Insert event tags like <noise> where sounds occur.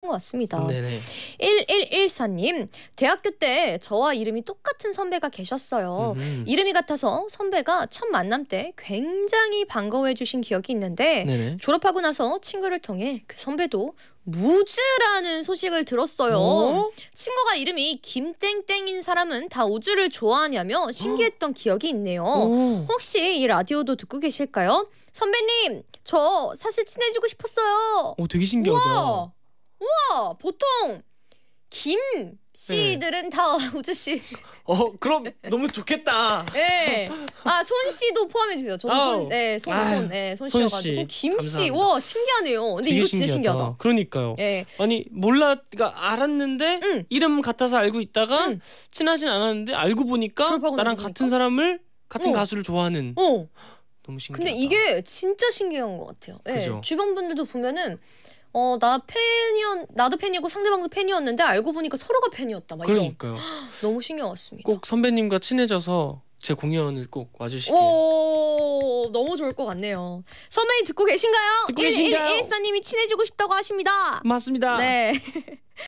것 같습니다. 네네. 1114님, 대학교 때 저와 이름이 똑같은 선배가 계셨어요. 음흠. 이름이 같아서 선배가 첫 만남 때 굉장히 반가워해 주신 기억이 있는데 네네. 졸업하고 나서 친구를 통해 그 선배도 무즈라는 소식을 들었어요. 어? 친구가 이름이 김땡땡인 사람은 다 우주를 좋아하냐며 신기했던 기억이 있네요. 오. 혹시 이 라디오도 듣고 계실까요? 선배님, 저 사실 친해지고 싶었어요. 오 되게 신기하다. 우와, 보통 김 씨들은 다 <laughs> 우주 씨. 어 그럼 너무 좋겠다. 예. 아, 손 씨도 포함해 주세요. 저도 아우. 손, 네, 손, 아유, 손, 네, 손 손 씨여가지고 씨, 김 씨. 감사합니다. 와, 신기하네요. 근데 되게 이거 진짜 신기하다. 그러니까요. 예. 아니 몰라 그러니까 알았는데 응. 이름 같아서 알고 있다가 응. 친하진 않았는데 알고 보니까 졸업하고 나랑 나서 같은 사람을 같은 어. 가수를 좋아하는 어. 너무 신기하다. 근데 이게 진짜 신기한 것 같아요. 예, 그죠. 주변 분들도 보면은 어 나 팬이었 나도 팬이고 상대방도 팬이었는데 알고 보니까 서로가 팬이었다. 막 이런 그러니까요. <gasps> 너무 신경 왔습니다. 꼭 선배님과 친해져서 제 공연을 꼭 와주시길. 오 너무 좋을 것 같네요. 선배님 듣고 계신가요? 듣고 계신가요? 1114님이 친해지고 싶다고 하십니다. 맞습니다. 네. <laughs>